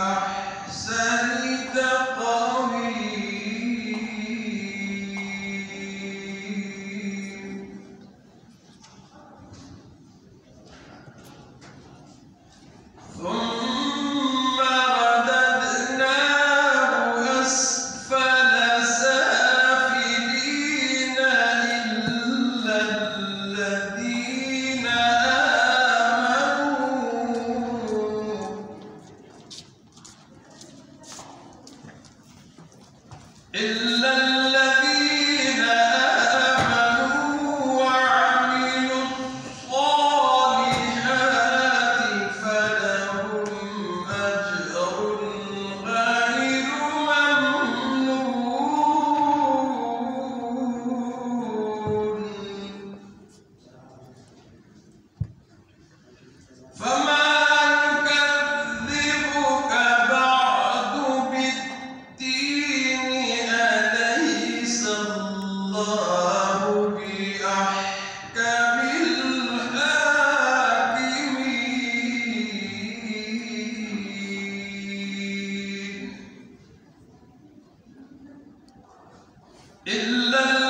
أحسن إلا إلا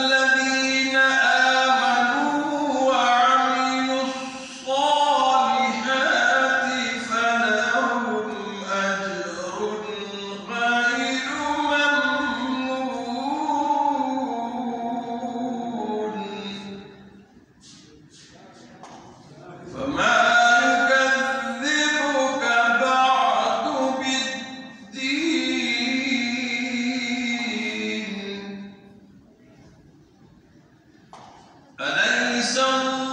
so